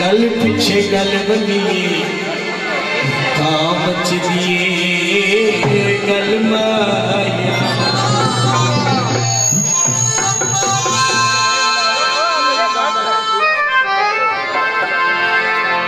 गल पिछे गल बनी।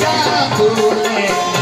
का फूल